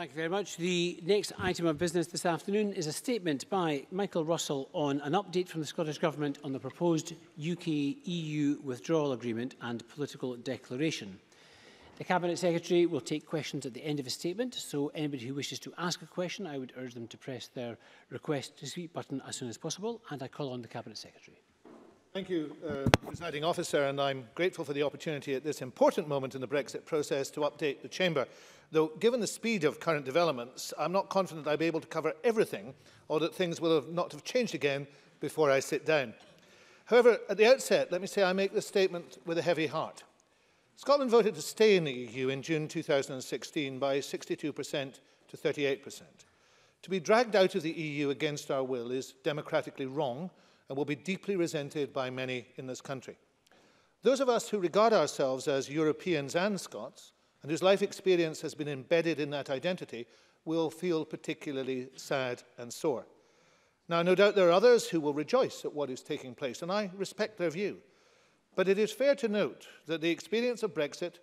Thank you very much. The next item of business this afternoon is a statement by Michael Russell on an update from the Scottish Government on the proposed UK-EU withdrawal agreement and political declaration. The Cabinet Secretary will take questions at the end of his statement, so anybody who wishes to ask a question, I would urge them to press their request to speak button as soon as possible, and I call on the Cabinet Secretary. Thank you, uh, presiding officer, and I'm grateful for the opportunity at this important moment in the Brexit process to update the chamber. Though, given the speed of current developments, I'm not confident I'll be able to cover everything, or that things will have not have changed again before I sit down. However, at the outset, let me say I make this statement with a heavy heart. Scotland voted to stay in the EU in June 2016 by 62% to 38%. To be dragged out of the EU against our will is democratically wrong, and will be deeply resented by many in this country. Those of us who regard ourselves as Europeans and Scots and whose life experience has been embedded in that identity will feel particularly sad and sore. Now, no doubt there are others who will rejoice at what is taking place, and I respect their view. But it is fair to note that the experience of Brexit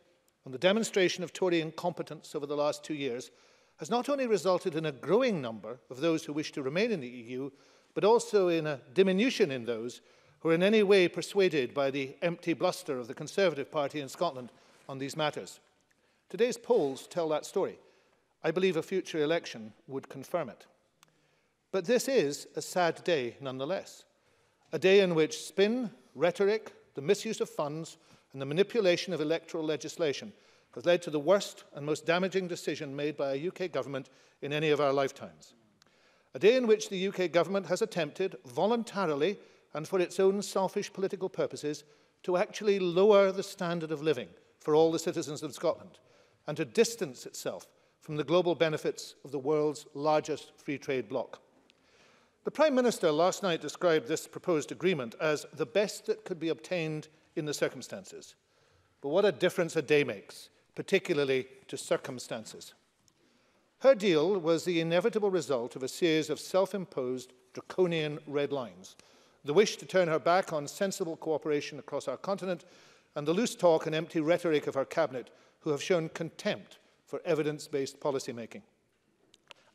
and the demonstration of Tory incompetence over the last two years has not only resulted in a growing number of those who wish to remain in the EU, but also in a diminution in those who are in any way persuaded by the empty bluster of the Conservative Party in Scotland on these matters. Today's polls tell that story. I believe a future election would confirm it. But this is a sad day nonetheless. A day in which spin, rhetoric, the misuse of funds, and the manipulation of electoral legislation has led to the worst and most damaging decision made by a UK government in any of our lifetimes. A day in which the UK government has attempted, voluntarily and for its own selfish political purposes, to actually lower the standard of living for all the citizens of Scotland and to distance itself from the global benefits of the world's largest free trade bloc. The Prime Minister last night described this proposed agreement as the best that could be obtained in the circumstances. But what a difference a day makes, particularly to circumstances. Her deal was the inevitable result of a series of self-imposed draconian red lines, the wish to turn her back on sensible cooperation across our continent, and the loose talk and empty rhetoric of her cabinet who have shown contempt for evidence-based policymaking.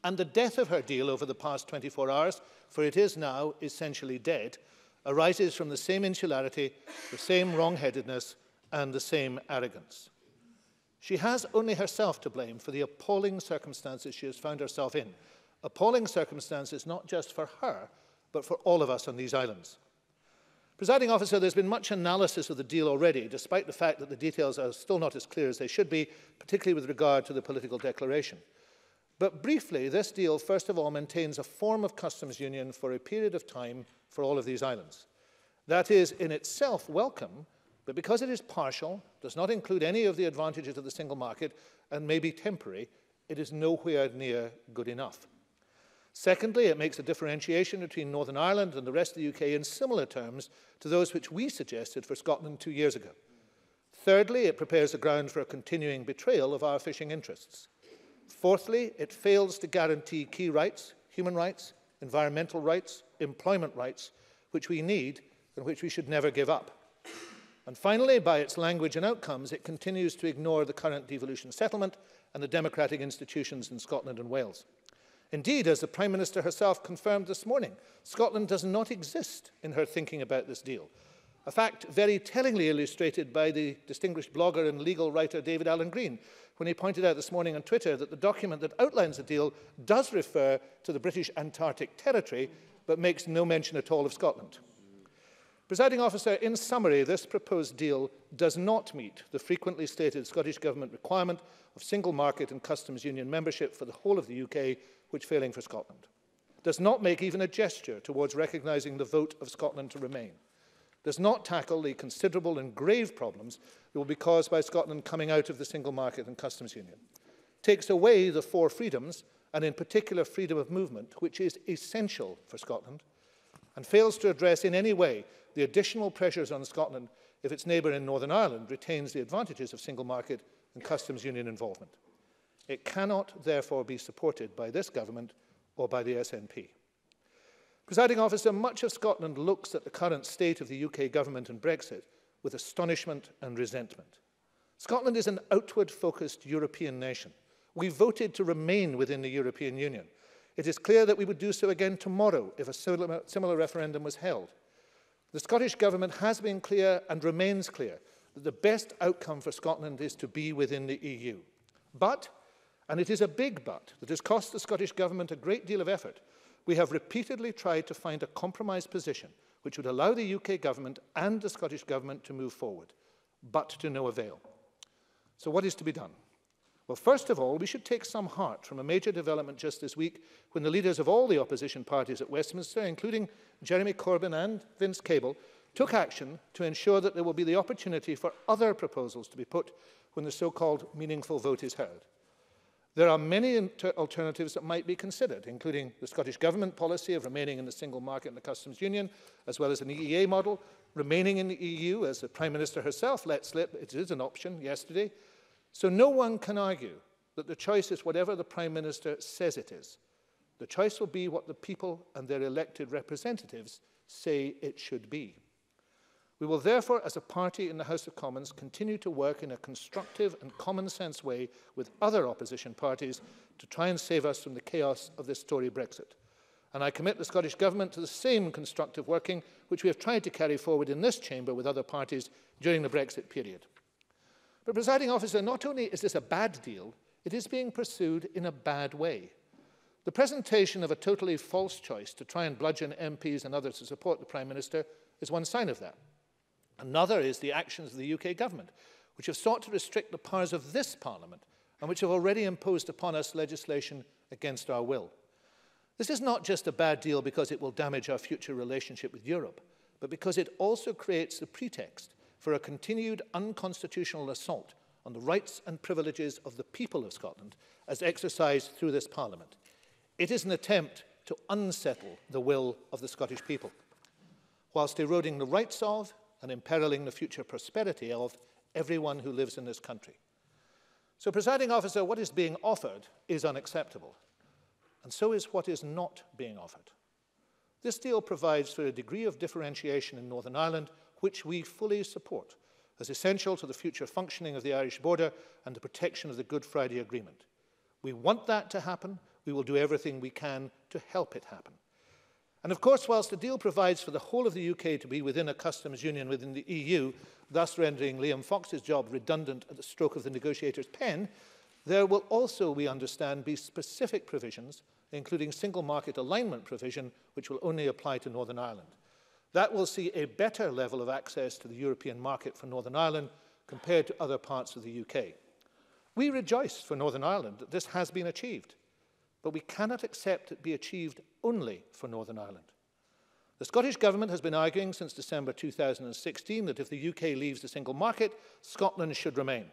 And the death of her deal over the past 24 hours, for it is now essentially dead, arises from the same insularity, the same wrong-headedness, and the same arrogance. She has only herself to blame for the appalling circumstances she has found herself in. Appalling circumstances not just for her, but for all of us on these islands. Presiding officer, there's been much analysis of the deal already, despite the fact that the details are still not as clear as they should be, particularly with regard to the political declaration. But briefly, this deal, first of all, maintains a form of customs union for a period of time for all of these islands. That is in itself welcome, but because it is partial, does not include any of the advantages of the single market, and may be temporary, it is nowhere near good enough. Secondly, it makes a differentiation between Northern Ireland and the rest of the UK in similar terms to those which we suggested for Scotland two years ago. Thirdly, it prepares the ground for a continuing betrayal of our fishing interests. Fourthly, it fails to guarantee key rights, human rights, environmental rights, employment rights, which we need and which we should never give up. And finally, by its language and outcomes, it continues to ignore the current devolution settlement and the democratic institutions in Scotland and Wales. Indeed, as the Prime Minister herself confirmed this morning, Scotland does not exist in her thinking about this deal. A fact very tellingly illustrated by the distinguished blogger and legal writer David Allen Green, when he pointed out this morning on Twitter that the document that outlines the deal does refer to the British Antarctic Territory, but makes no mention at all of Scotland. Presiding officer, in summary, this proposed deal does not meet the frequently stated Scottish Government requirement of single market and customs union membership for the whole of the UK which failing for Scotland, does not make even a gesture towards recognising the vote of Scotland to remain, does not tackle the considerable and grave problems that will be caused by Scotland coming out of the single market and customs union, takes away the four freedoms, and in particular freedom of movement, which is essential for Scotland, and fails to address in any way the additional pressures on Scotland if its neighbour in Northern Ireland retains the advantages of single market and customs union involvement. It cannot, therefore, be supported by this government or by the SNP. Presiding officer, much of Scotland looks at the current state of the UK government and Brexit with astonishment and resentment. Scotland is an outward-focused European nation, We voted to remain within the European Union. It is clear that we would do so again tomorrow if a similar, referendum was held. The Scottish Government has been clear and remains clear that the best outcome for Scotland is to be within the EU. But, and it is a big but, that has cost the Scottish Government a great deal of effort, we have repeatedly tried to find a compromise position which would allow the UK Government and the Scottish Government to move forward, but to no avail. So what is to be done? Well, first of all, we should take some heart from a major development just this week when the leaders of all the opposition parties at Westminster, including Jeremy Corbyn and Vince Cable, took action to ensure that there will be the opportunity for other proposals to be put when the so-called meaningful vote is heard. There are many alternatives that might be considered, including the Scottish Government policy of remaining in the single market and the customs union, as well as an EEA model, remaining in the EU, as the Prime Minister herself let slip, it is an option yesterday. So no one can argue that the choice is whatever the Prime Minister says it is. The choice will be what the people and their elected representatives say it should be. We will therefore, as a party in the House of Commons, continue to work in a constructive and common sense way with other opposition parties to try and save us from the chaos of this Tory Brexit. And I commit the Scottish Government to the same constructive working which we have tried to carry forward in this chamber with other parties during the Brexit period. But, presiding officer, not only is this a bad deal, it is being pursued in a bad way. The presentation of a totally false choice to try and bludgeon MPs and others to support the Prime Minister is one sign of that. Another is the actions of the UK government, which have sought to restrict the powers of this Parliament and which have already imposed upon us legislation against our will. This is not just a bad deal because it will damage our future relationship with Europe, but because it also creates the pretext for a continued unconstitutional assault on the rights and privileges of the people of Scotland as exercised through this Parliament. It is an attempt to unsettle the will of the Scottish people, whilst eroding the rights of and imperiling the future prosperity of everyone who lives in this country. So, presiding officer, what is being offered is unacceptable, and so is what is not being offered. This deal provides for a degree of differentiation in Northern Ireland which we fully support as essential to the future functioning of the Irish border and the protection of the Good Friday Agreement. We want that to happen. We will do everything we can to help it happen. And of course, whilst the deal provides for the whole of the UK to be within a customs union within the EU, thus rendering Liam Fox's job redundant at the stroke of the negotiator's pen, there will also, we understand, be specific provisions, including single market alignment provision, which will only apply to Northern Ireland. That will see a better level of access to the European market for Northern Ireland compared to other parts of the UK. We rejoice for Northern Ireland that this has been achieved but we cannot accept it be achieved only for Northern Ireland. The Scottish Government has been arguing since December 2016 that if the UK leaves the single market, Scotland should remain.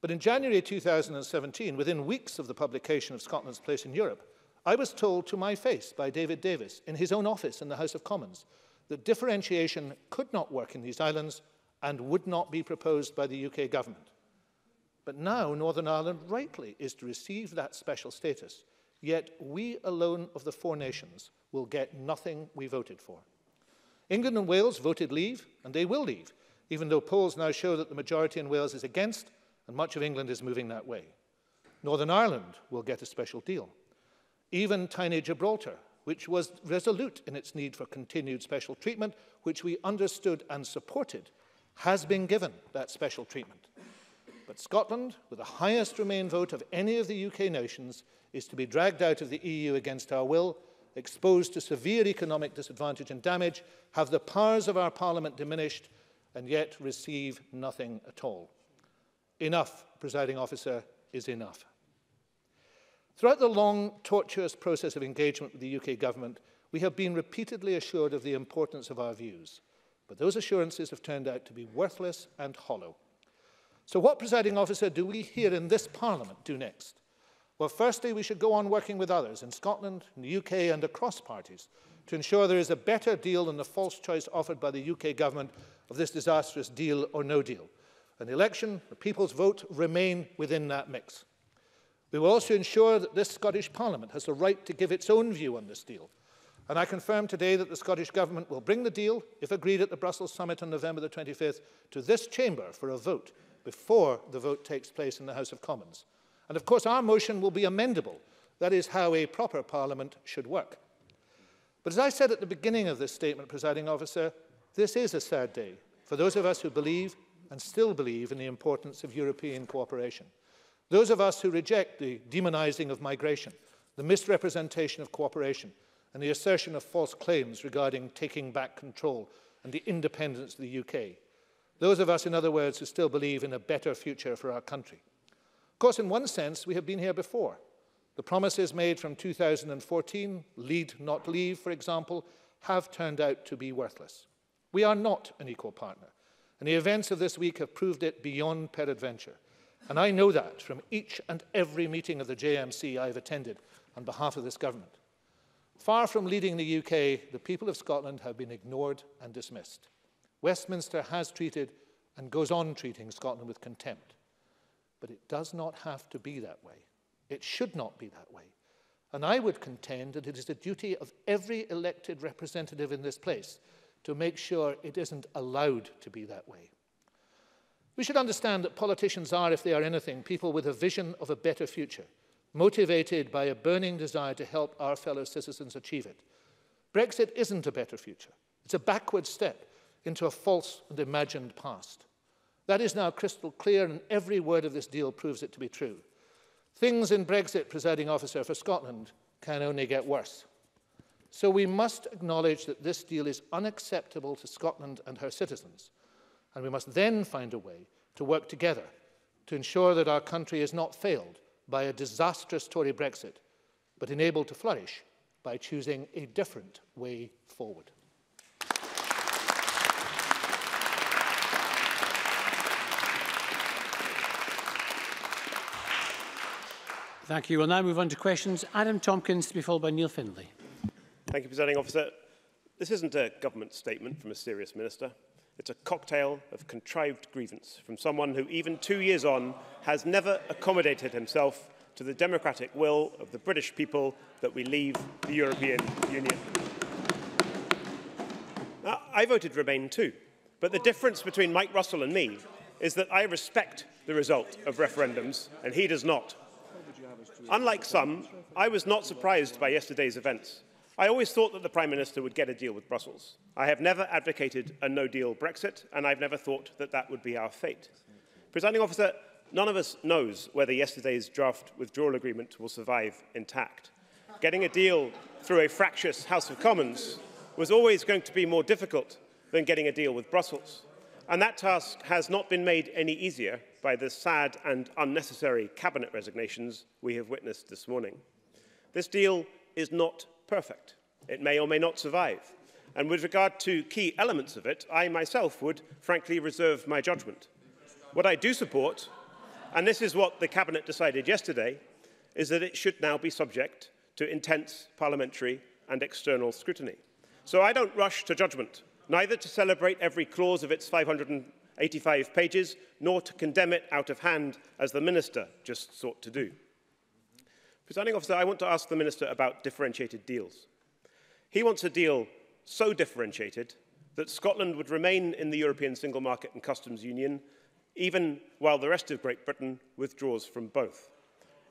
But in January 2017, within weeks of the publication of Scotland's place in Europe, I was told to my face by David Davis in his own office in the House of Commons that differentiation could not work in these islands and would not be proposed by the UK government. But now Northern Ireland rightly is to receive that special status Yet we alone of the four nations will get nothing we voted for. England and Wales voted leave, and they will leave, even though polls now show that the majority in Wales is against, and much of England is moving that way. Northern Ireland will get a special deal. Even tiny Gibraltar, which was resolute in its need for continued special treatment, which we understood and supported, has been given that special treatment. But Scotland, with the highest Remain vote of any of the UK nations, is to be dragged out of the EU against our will, exposed to severe economic disadvantage and damage, have the powers of our Parliament diminished, and yet receive nothing at all. Enough, presiding officer, is enough. Throughout the long, tortuous process of engagement with the UK government, we have been repeatedly assured of the importance of our views. But those assurances have turned out to be worthless and hollow. So what, presiding officer, do we here in this Parliament do next? Well, firstly, we should go on working with others in Scotland, in the UK and across parties to ensure there is a better deal than the false choice offered by the UK government of this disastrous deal or no deal. An election, the people's vote, remain within that mix. We will also ensure that this Scottish Parliament has the right to give its own view on this deal. And I confirm today that the Scottish Government will bring the deal, if agreed at the Brussels summit on November the 25th, to this chamber for a vote before the vote takes place in the House of Commons. And of course, our motion will be amendable. That is how a proper parliament should work. But as I said at the beginning of this statement, presiding officer, this is a sad day for those of us who believe and still believe in the importance of European cooperation. Those of us who reject the demonizing of migration, the misrepresentation of cooperation, and the assertion of false claims regarding taking back control and the independence of the UK. Those of us, in other words, who still believe in a better future for our country. Of course, in one sense, we have been here before. The promises made from 2014, lead not leave, for example, have turned out to be worthless. We are not an equal partner, and the events of this week have proved it beyond peradventure. And I know that from each and every meeting of the JMC I've attended on behalf of this government. Far from leading the UK, the people of Scotland have been ignored and dismissed. Westminster has treated and goes on treating Scotland with contempt. But it does not have to be that way. It should not be that way. And I would contend that it is the duty of every elected representative in this place to make sure it isn't allowed to be that way. We should understand that politicians are, if they are anything, people with a vision of a better future – motivated by a burning desire to help our fellow citizens achieve it. Brexit isn't a better future. It's a backward step into a false and imagined past. That is now crystal clear, and every word of this deal proves it to be true. Things in Brexit, presiding officer, for Scotland can only get worse. So we must acknowledge that this deal is unacceptable to Scotland and her citizens, and we must then find a way to work together to ensure that our country is not failed by a disastrous Tory Brexit, but enabled to flourish by choosing a different way forward. Thank you. We'll now move on to questions. Adam Tomkins to be followed by Neil Findlay. Thank you, Presiding Officer. This isn't a government statement from a serious minister. It's a cocktail of contrived grievance from someone who, even two years on, has never accommodated himself to the democratic will of the British people that we leave the European Union. Now, I voted Remain too, but the difference between Mike Russell and me is that I respect the result of referendums and he does not. Unlike some, I was not surprised by yesterday's events. I always thought that the Prime Minister would get a deal with Brussels. I have never advocated a no-deal Brexit, and I've never thought that that would be our fate. Presiding officer, none of us knows whether yesterday's draft withdrawal agreement will survive intact. Getting a deal through a fractious House of Commons was always going to be more difficult than getting a deal with Brussels. And that task has not been made any easier by the sad and unnecessary cabinet resignations we have witnessed this morning. This deal is not perfect. It may or may not survive. And with regard to key elements of it, I myself would frankly reserve my judgment. What I do support, and this is what the Cabinet decided yesterday, is that it should now be subject to intense parliamentary and external scrutiny. So I don't rush to judgment, neither to celebrate every clause of its 585 pages, nor to condemn it out of hand as the Minister just sought to do. Presiding officer, I want to ask the Minister about differentiated deals. He wants a deal so differentiated that Scotland would remain in the European Single Market and Customs Union even while the rest of Great Britain withdraws from both.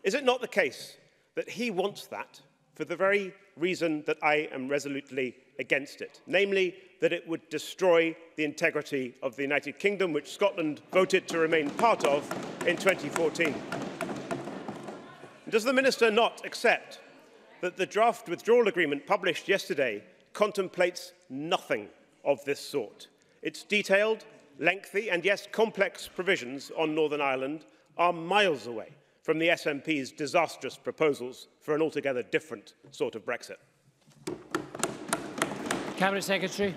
Is it not the case that he wants that for the very reason that I am resolutely against it, namely that it would destroy the integrity of the United Kingdom, which Scotland voted to remain part of in 2014? Does the Minister not accept that the draft withdrawal agreement published yesterday contemplates nothing of this sort? Its detailed, lengthy and, yes, complex provisions on Northern Ireland are miles away from the SNP's disastrous proposals for an altogether different sort of Brexit. Cabinet Secretary.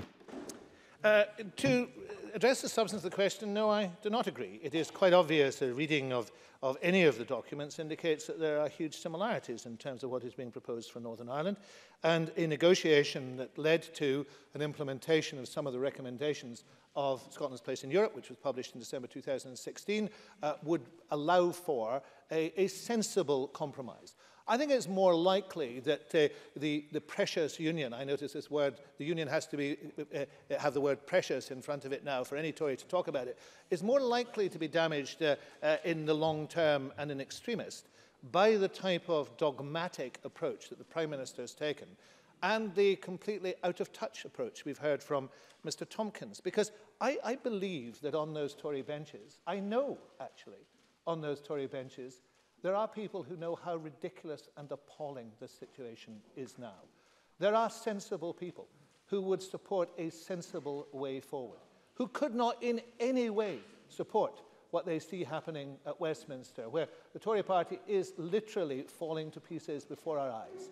Uh, to address the substance of the question, no, I do not agree. It is quite obvious a reading of, of any of the documents indicates that there are huge similarities in terms of what is being proposed for Northern Ireland and a negotiation that led to an implementation of some of the recommendations of Scotland's Place in Europe, which was published in December 2016, uh, would allow for a, a sensible compromise. I think it's more likely that uh, the, the precious union, I notice this word, the union has to be, uh, uh have the word precious in front of it now for any Tory to talk about it, is more likely to be damaged uh, uh, in the long term and in extremist by the type of dogmatic approach that the Prime Minister has taken and the completely out of touch approach we've heard from Mr. Tompkins. Because I, I believe that on those Tory benches, I know actually, on those Tory benches, there are people who know how ridiculous and appalling this situation is now. There are sensible people who would support a sensible way forward, who could not in any way support what they see happening at Westminster, where the Tory party is literally falling to pieces before our eyes.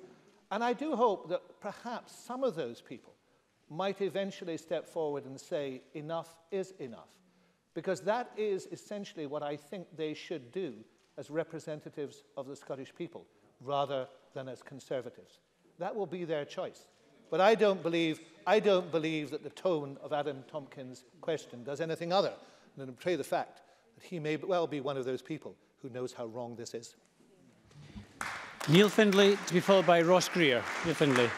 And I do hope that perhaps some of those people might eventually step forward and say, enough is enough. Because that is essentially what I think they should do as representatives of the Scottish people rather than as conservatives. That will be their choice. But I don't believe, I don't believe that the tone of Adam Tompkins' question does anything other than betray the fact that he may well be one of those people who knows how wrong this is. Neil Findlay to be followed by Ross Greer. Neil Findlay.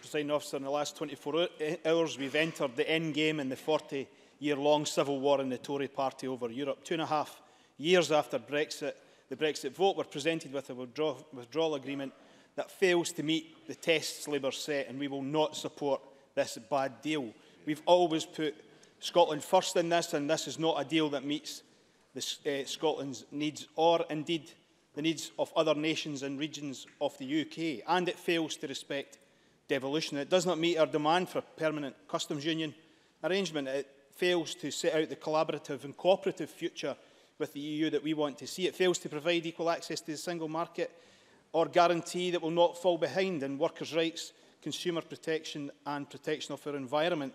Presiding officer, in the last 24 eh, hours we've entered the end game in the 40 year long civil war in the Tory party over Europe. Two and a half years after Brexit, the Brexit vote were presented with a withdraw withdrawal agreement that fails to meet the tests Labour set, and we will not support this bad deal. We've always put Scotland first in this, and this is not a deal that meets the, uh, Scotland's needs or indeed the needs of other nations and regions of the UK, and it fails to respect devolution. It does not meet our demand for a permanent customs union arrangement. It fails to set out the collaborative and cooperative future with the EU that we want to see. It fails to provide equal access to the single market or guarantee that we'll not fall behind in workers' rights, consumer protection and protection of our environment.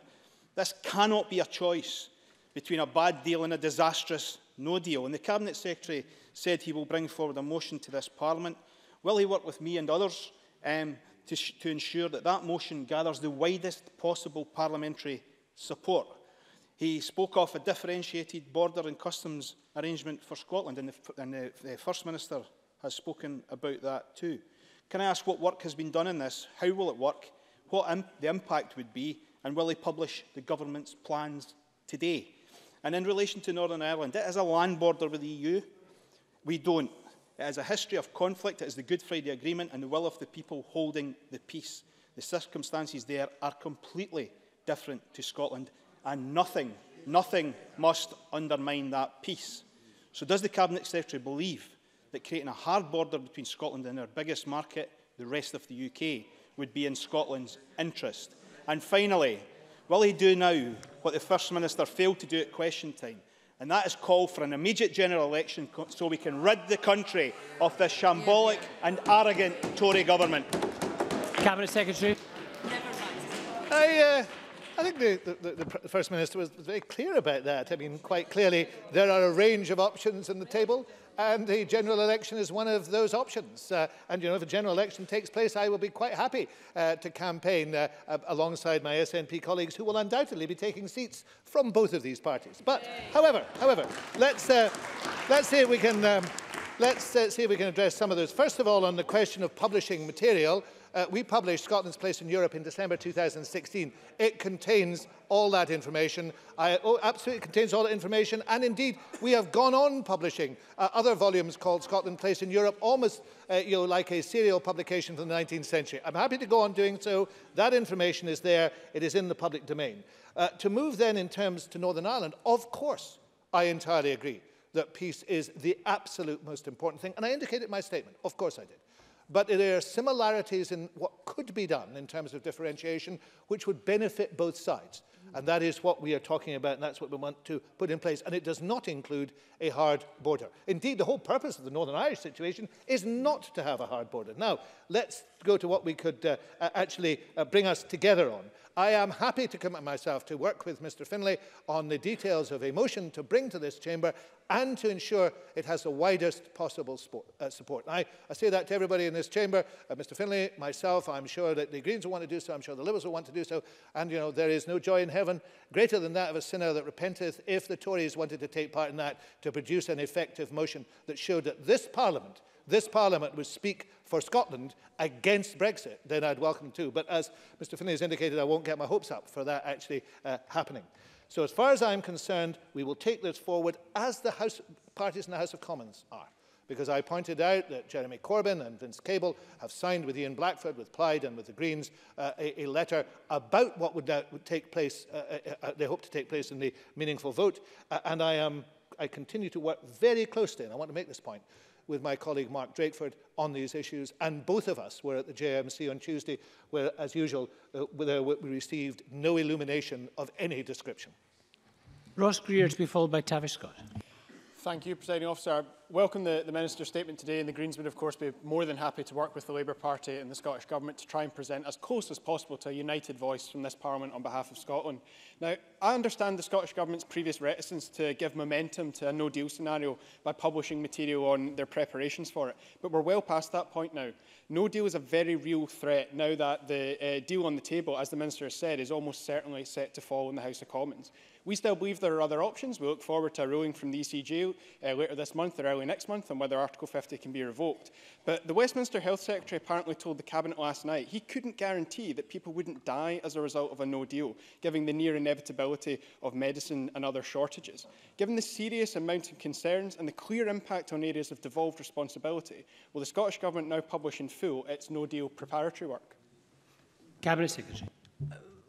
This cannot be a choice between a bad deal and a disastrous no deal. And the Cabinet Secretary said he will bring forward a motion to this Parliament. Will he work with me and others um, to, to ensure that that motion gathers the widest possible parliamentary support? He spoke of a differentiated border and customs arrangement for Scotland, and the, and the, the First Minister has spoken about that too. Can I ask what work has been done in this? How will it work? What imp the impact would be? And will he publish the government's plans today? And in relation to Northern Ireland, it is a land border with the EU. We don't. It has a history of conflict. It is the Good Friday Agreement and the will of the people holding the peace. The circumstances there are completely different to Scotland and nothing, nothing must undermine that peace. So does the Cabinet Secretary believe that creating a hard border between Scotland and our biggest market, the rest of the UK, would be in Scotland's interest? And finally, will he do now what the First Minister failed to do at question time? And that is call for an immediate general election so we can rid the country of this shambolic and arrogant Tory government. Cabinet Secretary. I, uh, I think the, the, the, the First Minister was very clear about that. I mean, quite clearly, there are a range of options on the table, and the general election is one of those options. Uh, and, you know, if a general election takes place, I will be quite happy uh, to campaign uh, alongside my SNP colleagues, who will undoubtedly be taking seats from both of these parties. But, however, however, let's, uh, let's see if we can... Um, let's uh, see if we can address some of those. First of all, on the question of publishing material, Uh, we published Scotland's Place in Europe in December 2016. It contains all that information. I, oh, absolutely contains all that information. And indeed, we have gone on publishing uh, other volumes called Scotland Place in Europe, almost uh, you know, like a serial publication from the 19th century. I'm happy to go on doing so. That information is there. It is in the public domain. Uh, to move then in terms to Northern Ireland, of course, I entirely agree that peace is the absolute most important thing. And I indicated my statement. Of course I did. but there are similarities in what could be done in terms of differentiation, which would benefit both sides. And that is what we are talking about, and that's what we want to put in place. And it does not include a hard border. Indeed, the whole purpose of the Northern Irish situation is not to have a hard border. Now, let's go to what we could uh, uh, actually uh, bring us together on. I am happy to commit myself to work with Mr Finlay on the details of a motion to bring to this chamber and to ensure it has the widest possible support. Uh, support. I, I say that to everybody in this chamber, uh, Mr Finlay, myself, I'm sure that the Greens will want to do so, I'm sure the Liberals will want to do so, and you know, there is no joy in heaven greater than that of a sinner that repenteth if the Tories wanted to take part in that to produce an effective motion that showed that this Parliament this Parliament would speak for Scotland against Brexit, then I'd welcome too. But as Mr Findlay has indicated, I won't get my hopes up for that actually uh, happening. So as far as I'm concerned, we will take this forward as the House, parties in the House of Commons are. Because I pointed out that Jeremy Corbyn and Vince Cable have signed with Ian Blackford, with Plaid and with the Greens uh, a, a letter about what would, uh, would take place, uh, uh, uh, they hope to take place in the meaningful vote. Uh, and I, am, I continue to work very closely, and I want to make this point, with my colleague Mark Drakeford on these issues. And both of us were at the JMC on Tuesday, where, as usual, uh, where we received no illumination of any description. Ross Greer to be followed by Tavish Scott. Thank you, Presiding Officer. Welcome the, the Minister's statement today and the Greens would of course be more than happy to work with the Labour Party and the Scottish Government to try and present as close as possible to a united voice from this Parliament on behalf of Scotland. Now, I understand the Scottish Government's previous reticence to give momentum to a no-deal scenario by publishing material on their preparations for it, but we're well past that point now. No deal is a very real threat now that the uh, deal on the table, as the Minister has said, is almost certainly set to fall in the House of Commons. We still believe there are other options. We look forward to a ruling from the ECJ uh, later this month or early next month on whether Article 50 can be revoked. But the Westminster Health Secretary apparently told the Cabinet last night he couldn't guarantee that people wouldn't die as a result of a no deal, given the near inevitability of medicine and other shortages. Given the serious and mounting concerns and the clear impact on areas of devolved responsibility, will the Scottish Government now publish in full its no deal preparatory work? Cabinet Secretary.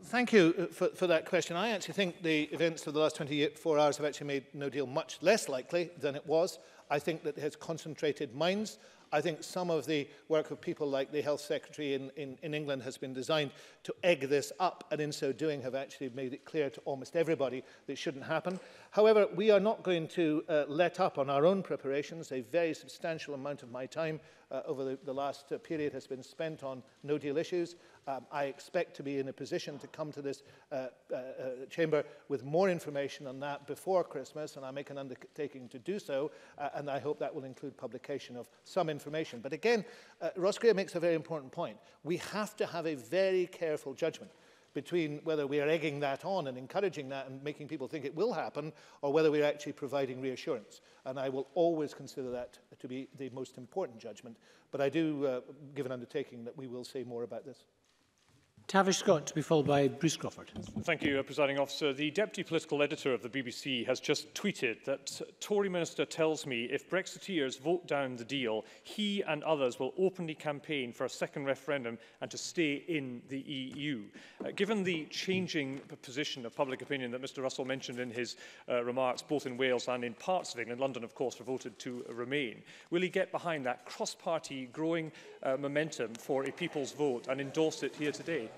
Thank you uh, for, for that question. I actually think the events of the last 24 hours have actually made no deal much less likely than it was. I think that has concentrated minds. I think some of the work of people like the Health Secretary in, in, in England has been designed to egg this up and in so doing have actually made it clear to almost everybody that it shouldn't happen. However, we are not going to uh, let up on our own preparations. A very substantial amount of my time uh, over the, the last uh, period has been spent on no-deal issues. Um, I expect to be in a position to come to this uh, uh, uh, chamber with more information on that before Christmas, and I make an undertaking to do so, uh, and I hope that will include publication of some information. But again, uh, Roscrea makes a very important point. We have to have a very careful judgment between whether we are egging that on and encouraging that and making people think it will happen or whether we're actually providing reassurance. And I will always consider that to be the most important judgment. But I do uh, give an undertaking that we will say more about this. Tavish Scott to be followed by Bruce Crawford. Thank you, uh, Presiding Officer. The Deputy Political Editor of the BBC has just tweeted that Tory Minister tells me if Brexiteers vote down the deal, he and others will openly campaign for a second referendum and to stay in the EU. Uh, given the changing position of public opinion that Mr Russell mentioned in his uh, remarks, both in Wales and in parts of England, London, of course, voted to remain, will he get behind that cross-party growing uh, momentum for a people's vote and endorse it here today?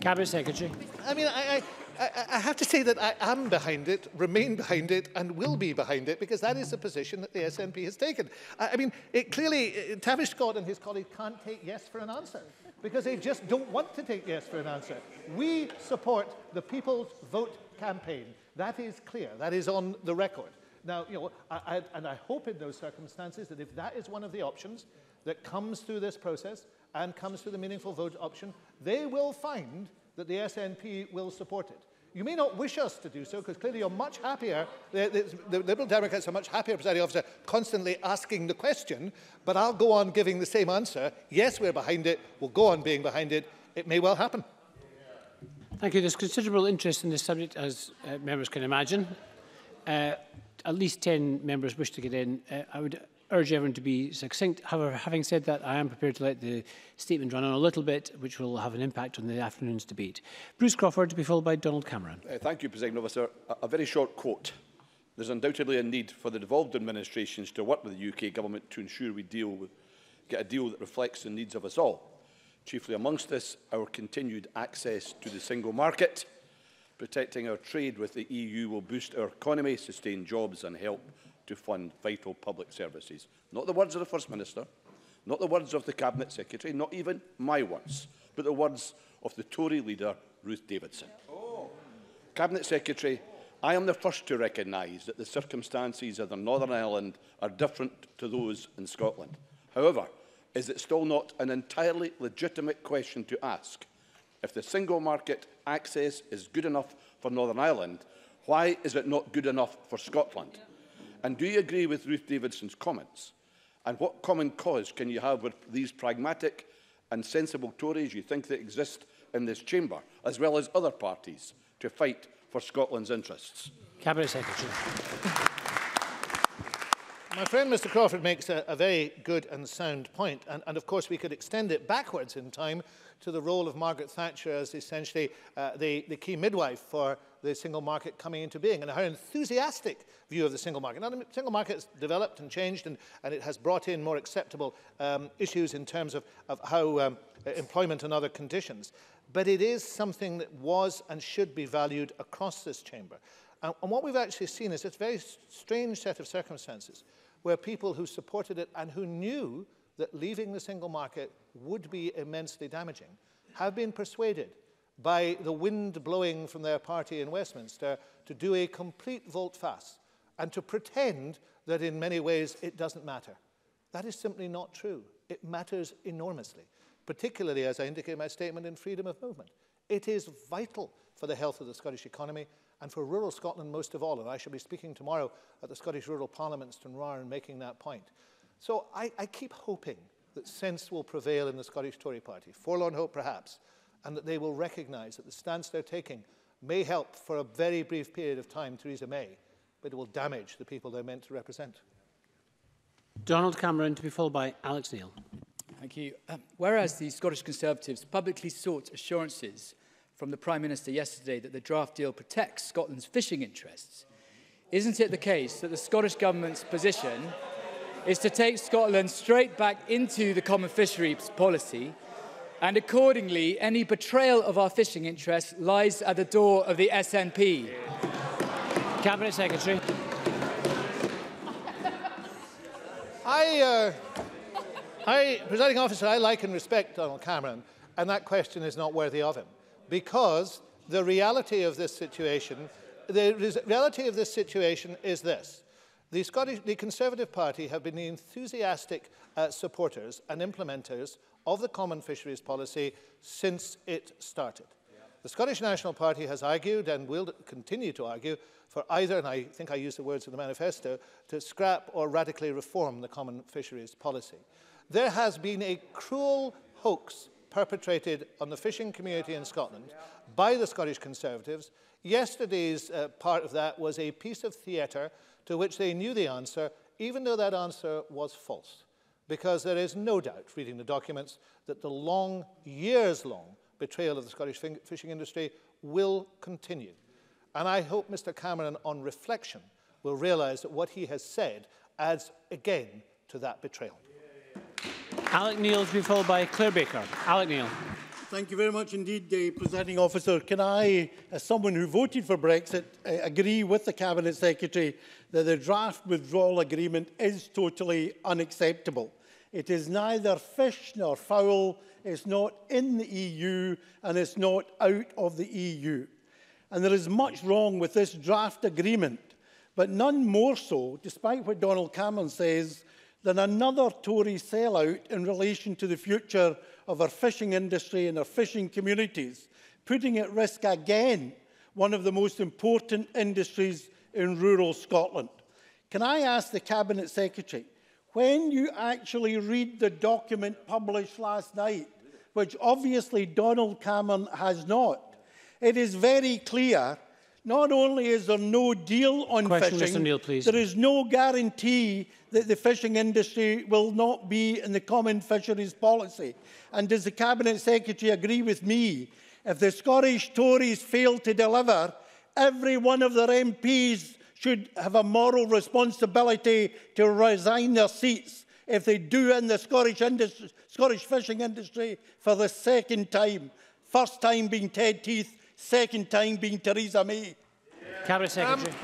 Cabinet Secretary. I mean, I, I, I have to say that I am behind it, remain behind it, and will be behind it, because that is the position that the SNP has taken. I, I mean, it clearly, uh, Tavish Scott and his colleague can't take yes for an answer, because they just don't want to take yes for an answer. We support the People's Vote campaign. That is clear. That is on the record. Now, you know, I, I, and I hope in those circumstances that if that is one of the options that comes through this process, and comes to the meaningful vote option, they will find that the SNP will support it. You may not wish us to do so, because clearly you're much happier, the, the, the Liberal Democrats are much happier, presiding officer, constantly asking the question, but I'll go on giving the same answer. Yes, we're behind it. We'll go on being behind it. It may well happen. Thank you. There's considerable interest in this subject, as uh, members can imagine. Uh, at least 10 members wish to get in. Uh, I would urge everyone to be succinct. However, having said that, I am prepared to let the statement run on a little bit, which will have an impact on the afternoon's debate. Bruce Crawford to be followed by Donald Cameron. Uh, thank you, President Officer. A, a very short quote. There's undoubtedly a need for the devolved administrations to work with the UK government to ensure we deal with, get a deal that reflects the needs of us all. Chiefly amongst this, our continued access to the single market. Protecting our trade with the EU will boost our economy, sustain jobs and help to fund vital public services. Not the words of the First Minister, not the words of the Cabinet Secretary, not even my words, but the words of the Tory leader, Ruth Davidson. Oh. Cabinet Secretary, I am the first to recognise that the circumstances of the Northern Ireland are different to those in Scotland. However, is it still not an entirely legitimate question to ask? If the single market access is good enough for Northern Ireland, why is it not good enough for Scotland? Yeah. And do you agree with Ruth Davidson's comments? And what common cause can you have with these pragmatic and sensible Tories you think that exist in this chamber, as well as other parties, to fight for Scotland's interests? Cabinet Secretary. My friend Mr Crawford makes a, a very good and sound point, and, and of course we could extend it backwards in time to the role of Margaret Thatcher as essentially uh, the, the key midwife for the single market coming into being and her enthusiastic view of the single market. Now, the single market has developed and changed and, and it has brought in more acceptable um, issues in terms of, of how um, employment and other conditions. But it is something that was and should be valued across this chamber. And, and what we've actually seen is this very strange set of circumstances where people who supported it and who knew that leaving the single market would be immensely damaging have been persuaded by the wind blowing from their party in Westminster to do a complete volte-face and to pretend that in many ways it doesn't matter. That is simply not true. It matters enormously, particularly, as I indicated in my statement, in freedom of movement. It is vital for the health of the Scottish economy and for rural Scotland most of all. And I shall be speaking tomorrow at the Scottish Rural Parliament in Stranraer and making that point. So I, I keep hoping that sense will prevail in the Scottish Tory party, forlorn hope perhaps, and that they will recognise that the stance they're taking may help for a very brief period of time Theresa May, but it will damage the people they're meant to represent. Donald Cameron to be followed by Alex Neil. Thank you. Um, whereas the Scottish Conservatives publicly sought assurances from the Prime Minister yesterday that the draft deal protects Scotland's fishing interests, isn't it the case that the Scottish Government's position is to take Scotland straight back into the common fisheries policy and accordingly any betrayal of our fishing interests lies at the door of the SNP? Cabinet Secretary. I, uh, I, presiding officer, I like and respect Donald Cameron, and that question is not worthy of him because the reality of this situation, the reality of this situation is this. The, Scottish, the Conservative Party have been the enthusiastic uh, supporters and implementers of the Common Fisheries Policy since it started. The Scottish National Party has argued and will continue to argue for either, and I think I use the words of the manifesto, to scrap or radically reform the Common Fisheries Policy. There has been a cruel hoax perpetrated on the fishing community in Scotland by the Scottish Conservatives. Yesterday's uh, part of that was a piece of theatre to which they knew the answer, even though that answer was false. Because there is no doubt, reading the documents, that the long, years long betrayal of the Scottish fishing industry will continue. And I hope Mr. Cameron, on reflection, will realise that what he has said adds again to that betrayal. Alec Neils, be followed by Claire Baker. Alec Neil. Thank you very much indeed, the presiding officer. Can I, as someone who voted for Brexit, uh, agree with the Cabinet Secretary that the draft withdrawal agreement is totally unacceptable. It is neither fish nor fowl, it's not in the EU and it's not out of the EU. And there is much wrong with this draft agreement, but none more so, despite what Donald Cameron says, than another Tory sellout in relation to the future of our fishing industry and our fishing communities, putting at risk again one of the most important industries in rural Scotland. Can I ask the Cabinet Secretary, when you actually read the document published last night, which obviously Donald Cameron has not, it is very clear not only is there no deal on Question, fishing, Neil, please. there is no guarantee that the fishing industry will not be in the common fisheries policy. And does the Cabinet Secretary agree with me? If the Scottish Tories fail to deliver, every one of their MPs should have a moral responsibility to resign their seats if they do in the Scottish, Scottish fishing industry for the second time. First time being Ted Heath, second time being Theresa May. Cabinet Secretary. Um,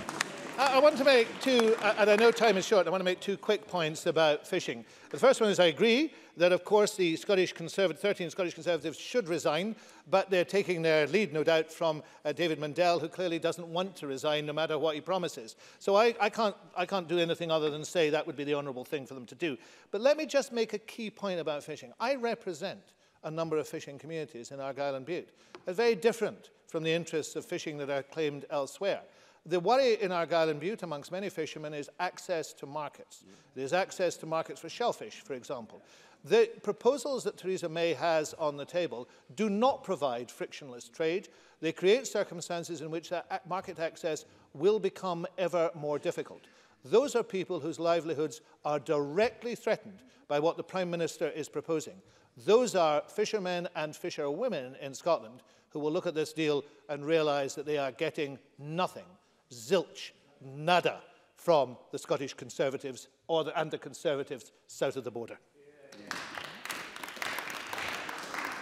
I want to make two, and I know time is short, I want to make two quick points about fishing. The first one is I agree that, of course, the Scottish Conservative, 13 Scottish Conservatives should resign, but they're taking their lead, no doubt, from uh, David Mundell, who clearly doesn't want to resign no matter what he promises. So I, I, can't, I can't do anything other than say that would be the honourable thing for them to do. But let me just make a key point about fishing. I represent a number of fishing communities in Argyll and Bute. It's very different from the interests of fishing that are claimed elsewhere. The worry in Argyll and Bute amongst many fishermen is access to markets. There's access to markets for shellfish, for example. The proposals that Theresa May has on the table do not provide frictionless trade. They create circumstances in which that market access will become ever more difficult. Those are people whose livelihoods are directly threatened by what the Prime Minister is proposing. Those are fishermen and fisherwomen in Scotland who will look at this deal and realise that they are getting nothing, zilch, nada, from the Scottish Conservatives or the, and the Conservatives south of the border.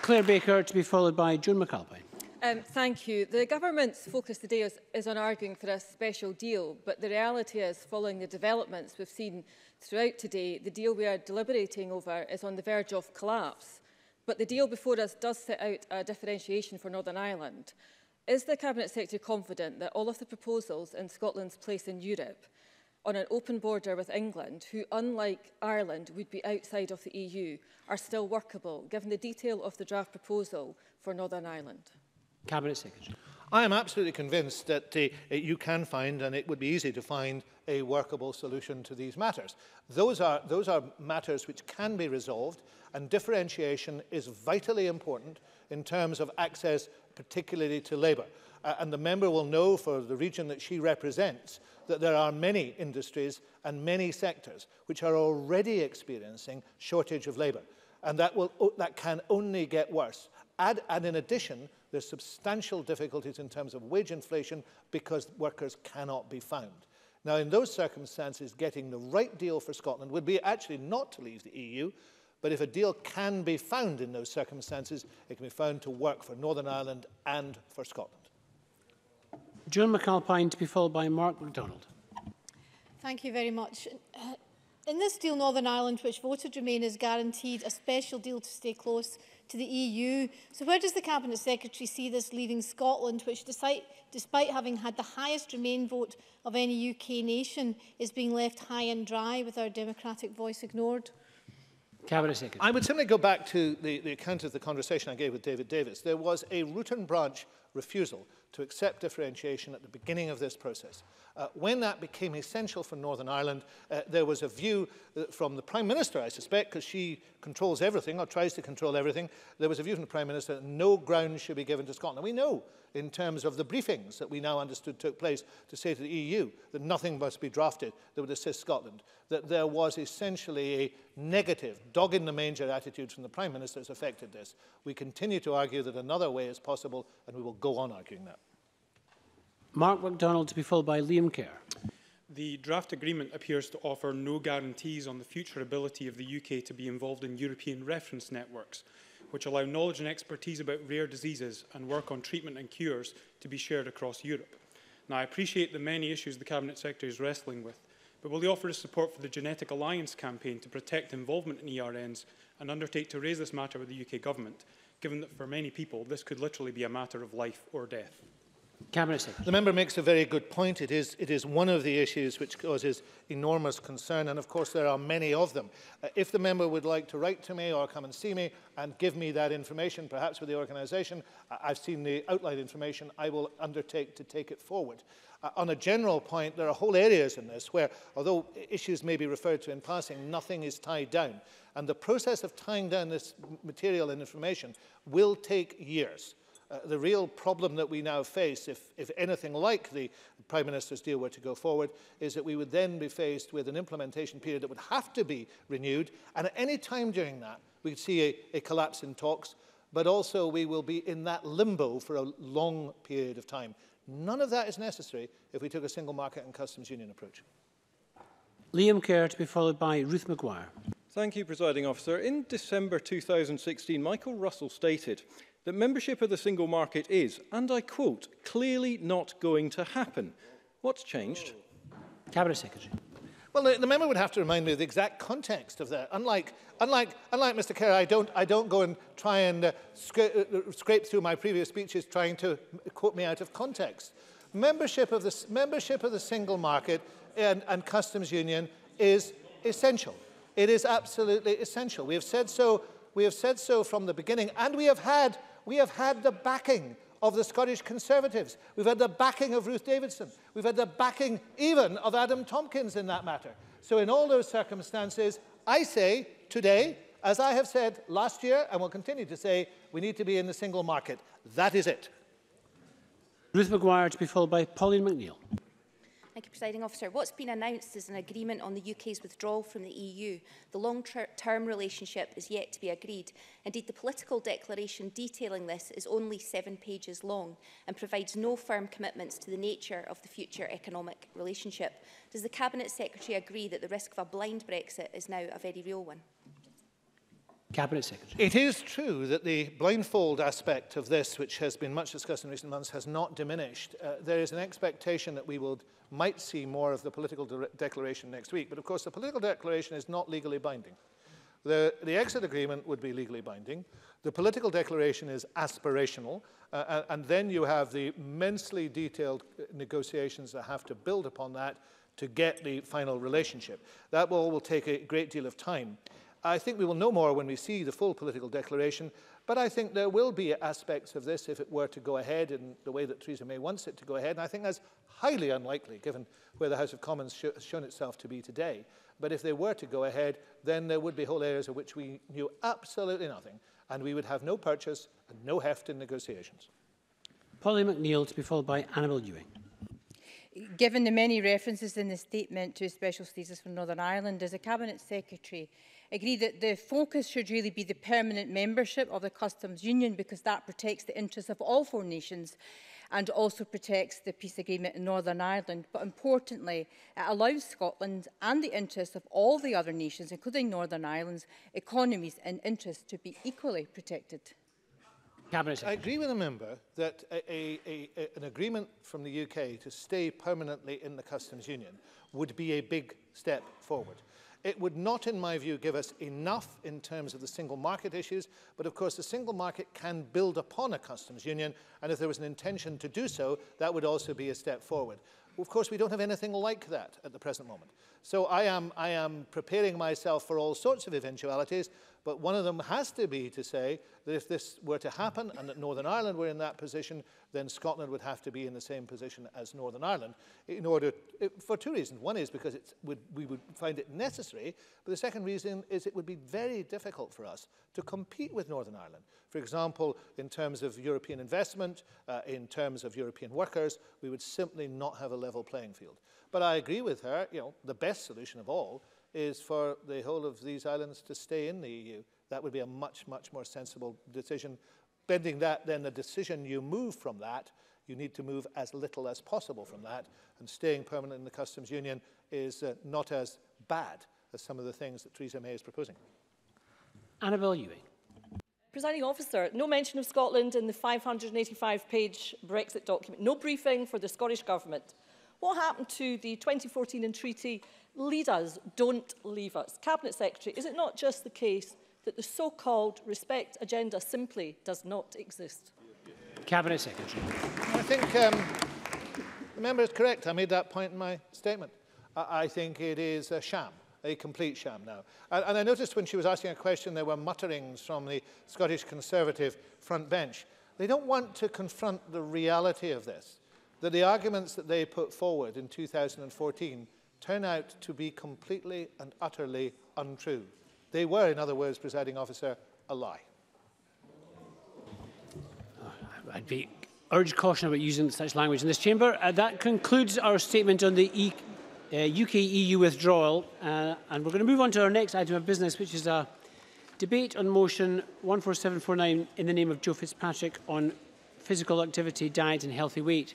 Claire Baker to be followed by June McAlpine. Um, thank you. The government's focus today is, is on arguing for a special deal, but the reality is, following the developments we've seen throughout today, the deal we are deliberating over is on the verge of collapse. But the deal before us does set out a differentiation for Northern Ireland. Is the Cabinet Secretary confident that all of the proposals in Scotland's place in Europe on an open border with England, who, unlike Ireland, would be outside of the EU, are still workable, given the detail of the draft proposal for Northern Ireland? Cabinet Secretary. I am absolutely convinced that uh, you can find, and it would be easy to find, a workable solution to these matters. Those are, those are matters which can be resolved, and differentiation is vitally important in terms of access, particularly to labour. Uh, and the member will know for the region that she represents that there are many industries and many sectors which are already experiencing shortage of labour. And that, will, that can only get worse. Add, and in addition, There's substantial difficulties in terms of wage inflation because workers cannot be found. Now, in those circumstances, getting the right deal for Scotland would be actually not to leave the EU, but if a deal can be found in those circumstances, it can be found to work for Northern Ireland and for Scotland. Joan McAlpine to be followed by Mark MacDonald. Thank you very much. In this deal, Northern Ireland, which voted Remain, is guaranteed a special deal to stay close to the EU. So where does the Cabinet Secretary see this leaving Scotland, which despite, despite having had the highest Remain vote of any UK nation, is being left high and dry with our democratic voice ignored? Cabinet Secretary. I would simply go back to the, the account of the conversation I gave with David Davis. There was a root and branch refusal to accept differentiation at the beginning of this process. Uh, when that became essential for Northern Ireland, uh, there was a view uh, from the Prime Minister, I suspect, because she controls everything or tries to control everything, there was a view from the Prime Minister that no ground should be given to Scotland. We know in terms of the briefings that we now understood took place to say to the EU that nothing must be drafted that would assist Scotland, that there was essentially a negative, dog in the manger attitude from the Prime Minister has affected this. We continue to argue that another way is possible and we will go on arguing that. Mark McDonald to be followed by Liam Kerr. The draft agreement appears to offer no guarantees on the future ability of the UK to be involved in European reference networks, which allow knowledge and expertise about rare diseases and work on treatment and cures to be shared across Europe. Now, I appreciate the many issues the Cabinet Secretary is wrestling with, but will he offer his support for the Genetic Alliance campaign to protect involvement in ERNs and undertake to raise this matter with the UK Government, given that for many people this could literally be a matter of life or death? Cabinet Secretary. The member makes a very good point. It is, it is one of the issues which causes enormous concern, and of course there are many of them. Uh, if the member would like to write to me or come and see me and give me that information, perhaps with the organisation, uh, I've seen the outline information, I will undertake to take it forward. Uh, on a general point, there are whole areas in this where, although issues may be referred to in passing, nothing is tied down. And the process of tying down this material and information will take years uh, the real problem that we now face, if, if anything like the Prime Minister's deal were to go forward, is that we would then be faced with an implementation period that would have to be renewed. And at any time during that, we could see a, a collapse in talks, but also we will be in that limbo for a long period of time. None of that is necessary if we took a single market and customs union approach. Liam Kerr to be followed by Ruth McGuire. Thank you, Presiding Officer. In December 2016, Michael Russell stated, that membership of the single market is, and I quote, clearly not going to happen. What's changed? Cabinet Secretary. Well, the, the member would have to remind me of the exact context of that. Unlike, unlike, unlike Mr. Kerr, I don't, I don't go and try and uh, scra uh, scrape through my previous speeches trying to quote me out of context. Membership of the, membership of the single market and, and customs union is essential. It is absolutely essential. We have said so, we have said so from the beginning, and we have had we have had the backing of the Scottish Conservatives. We've had the backing of Ruth Davidson. We've had the backing even of Adam Tomkins in that matter. So in all those circumstances, I say today, as I have said last year and will continue to say, we need to be in the single market. That is it. Ruth Maguire to be followed by Pauline McNeill. Thank you, Presiding Officer. What's been announced is an agreement on the UK's withdrawal from the EU. The long-term relationship is yet to be agreed. Indeed, the political declaration detailing this is only seven pages long and provides no firm commitments to the nature of the future economic relationship. Does the Cabinet Secretary agree that the risk of a blind Brexit is now a very real one? Cabinet Secretary. It is true that the blindfold aspect of this, which has been much discussed in recent months, has not diminished. Uh, there is an expectation that we will might see more of the political de declaration next week. But of course, the political declaration is not legally binding. The, the exit agreement would be legally binding. The political declaration is aspirational. Uh, and then you have the immensely detailed uh, negotiations that have to build upon that to get the final relationship. That will, will take a great deal of time. I think we will know more when we see the full political declaration, But I think there will be aspects of this if it were to go ahead in the way that Theresa May wants it to go ahead. And I think that's highly unlikely given where the House of Commons sh has shown itself to be today. But if they were to go ahead, then there would be whole areas of which we knew absolutely nothing. And we would have no purchase and no heft in negotiations. Polly McNeill to be followed by Annabel Ewing. Given the many references in the statement to a special status for Northern Ireland, as a Cabinet Secretary, agree that the focus should really be the permanent membership of the customs union because that protects the interests of all four nations and also protects the peace agreement in Northern Ireland. But importantly, it allows Scotland and the interests of all the other nations, including Northern Ireland's economies and interests, to be equally protected. Cabinet. I agree with the member that a, a, a, an agreement from the UK to stay permanently in the customs union would be a big step forward. It would not, in my view, give us enough in terms of the single market issues, but of course the single market can build upon a customs union, and if there was an intention to do so, that would also be a step forward. Of course, we don't have anything like that at the present moment. So I am, I am preparing myself for all sorts of eventualities, But one of them has to be to say that if this were to happen and that Northern Ireland were in that position, then Scotland would have to be in the same position as Northern Ireland in order, eh, for two reasons. One is because it would, we would find it necessary, but the second reason is it would be very difficult for us to compete with Northern Ireland. For example, in terms of European investment, uh, in terms of European workers, we would simply not have a level playing field. But I agree with her, you know, the best solution of all is for the whole of these islands to stay in the EU. That would be a much, much more sensible decision. Bending that, then the decision you move from that, you need to move as little as possible from that. And staying permanent in the customs union is uh, not as bad as some of the things that Theresa May is proposing. Annabel Ewing. Presiding officer, no mention of Scotland in the 585-page Brexit document. No briefing for the Scottish Government What happened to the 2014 entreaty, lead us, don't leave us? Cabinet Secretary, is it not just the case that the so-called respect agenda simply does not exist? Cabinet Secretary. I think um, the member is correct. I made that point in my statement. I, I think it is a sham, a complete sham now. And, and I noticed when she was asking a question, there were mutterings from the Scottish Conservative front bench. They don't want to confront the reality of this. That the arguments that they put forward in 2014 turn out to be completely and utterly untrue. They were, in other words, presiding officer, a lie. I'd be urge caution about using such language in this chamber. Uh, that concludes our statement on the e uh, UK-EU withdrawal, uh, and we're going to move on to our next item of business, which is a debate on motion 14749 in the name of Joe Fitzpatrick on physical activity, diet and healthy weight.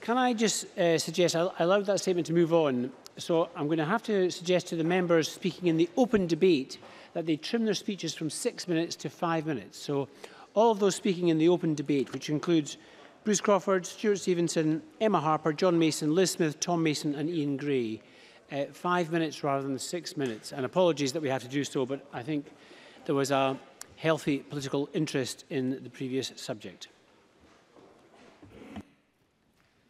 Can I just uh, suggest, I, I allowed that statement to move on, so I'm going to have to suggest to the members speaking in the open debate that they trim their speeches from six minutes to five minutes. So all of those speaking in the open debate, which includes Bruce Crawford, Stuart Stevenson, Emma Harper, John Mason, Liz Smith, Tom Mason and Ian Gray, uh, five minutes rather than six minutes. And apologies that we have to do so, but I think there was a healthy political interest in the previous subject.